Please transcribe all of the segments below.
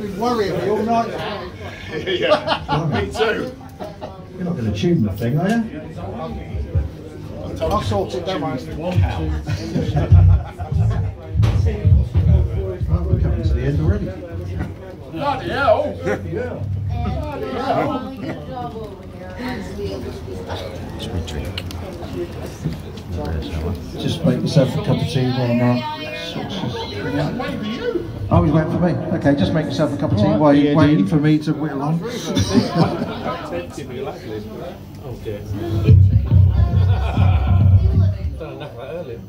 been worrying me all night. yeah, me too. You're not going to tune the thing, are you? I'll sort it, don't worry. Well, we're coming to the end already. Bloody hell. Just make yourself a cup of tea while Mark Oh, he's waiting for me. Okay, just make yourself a cup of tea while you're waiting for me to whittle on. Oh dear. Done enough of that earlier.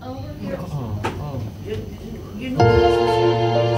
I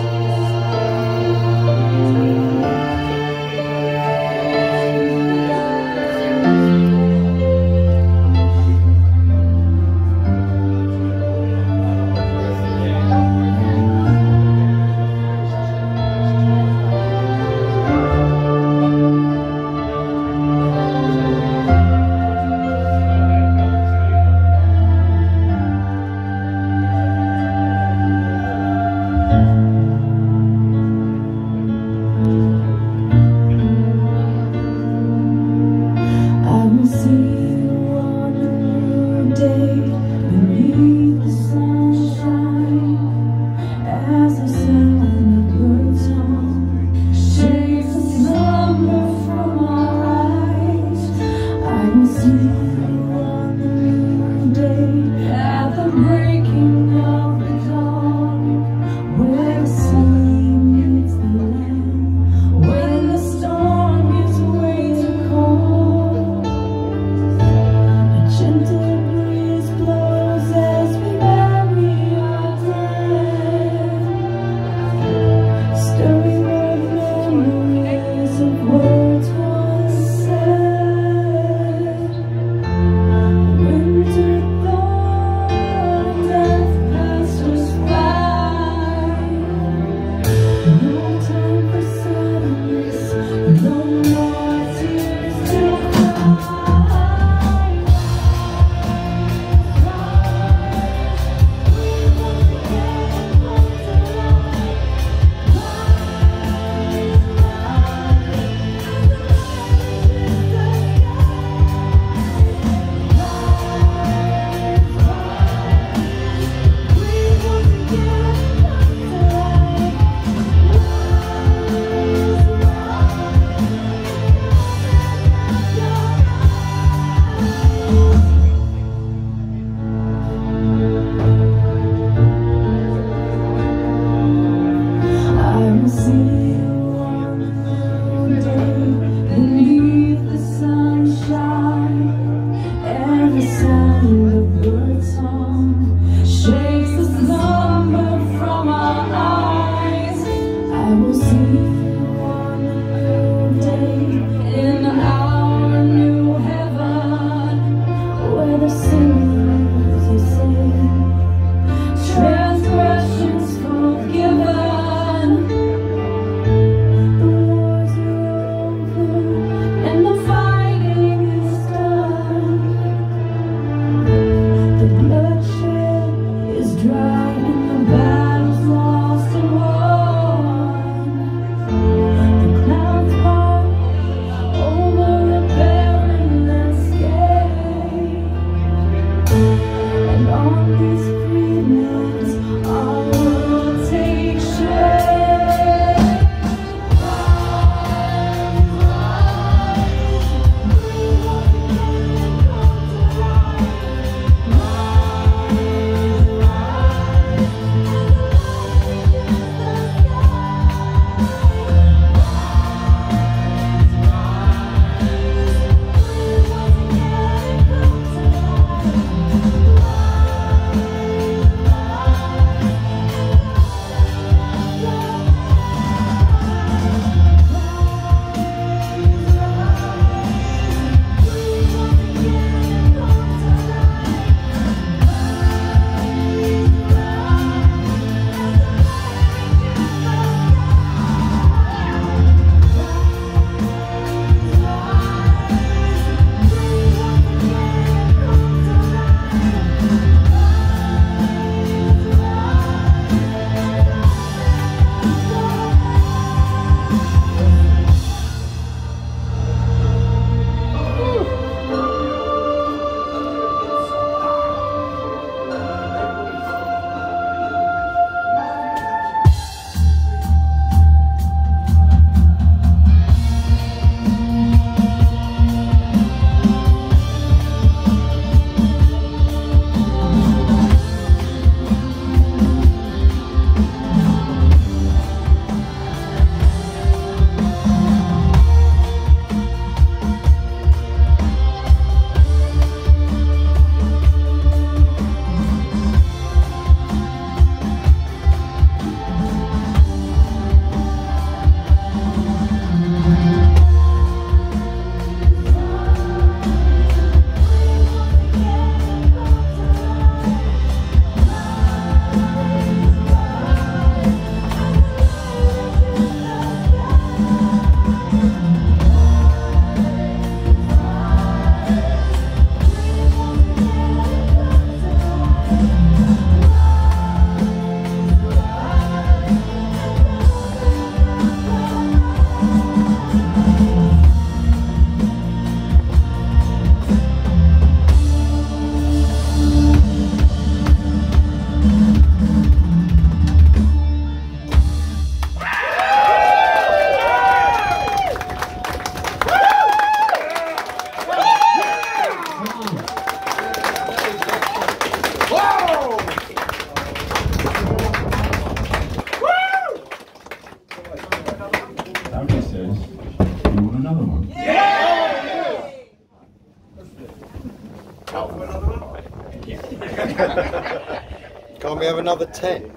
Can't we have another 10?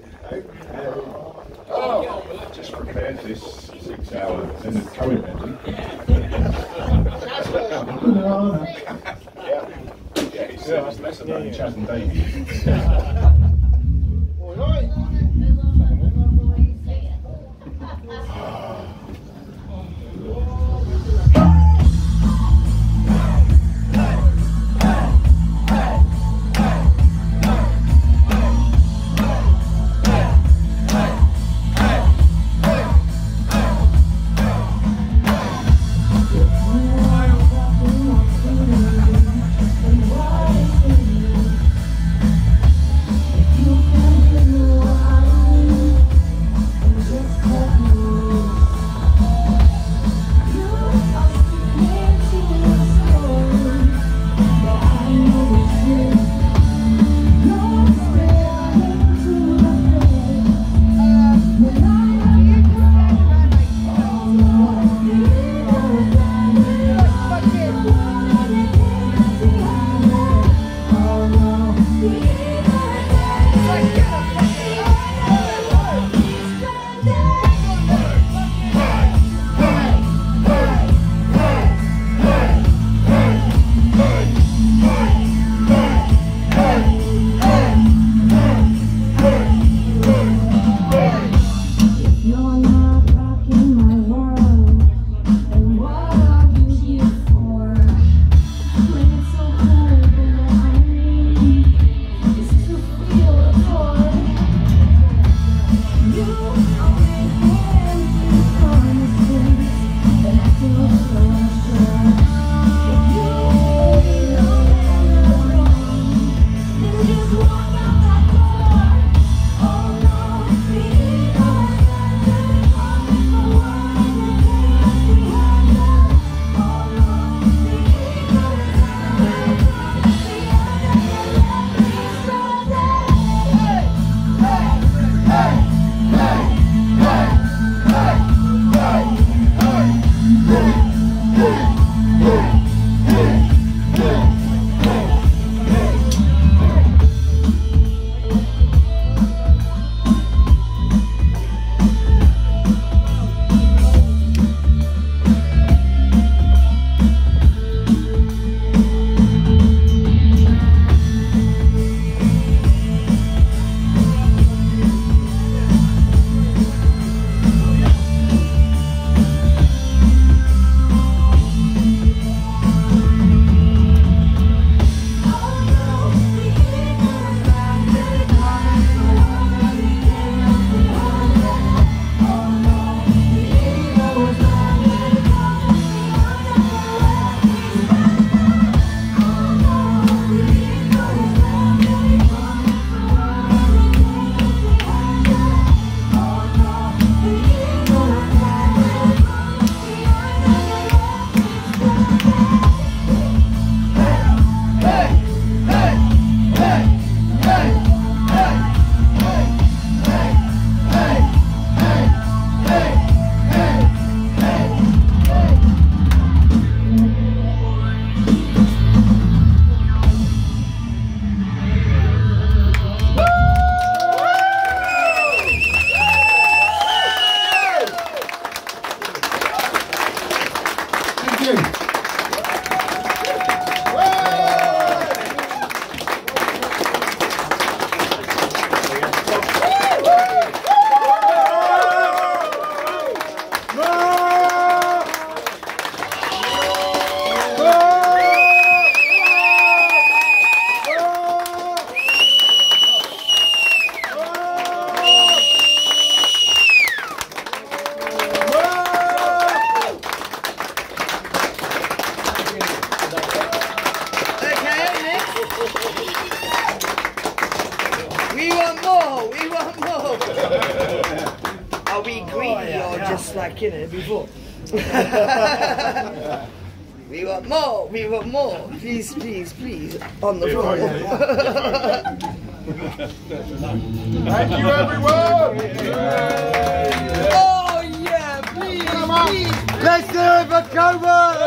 Oh, just prepared this six hours and it's coming, Yeah, yeah, it's, uh, it's less about Chas and Davies. greedy or just like, you know, before? we want more, we want more. Please, please, please, on the floor. Thank you, everyone! oh, yeah, please, please. Let's do it for Koburg!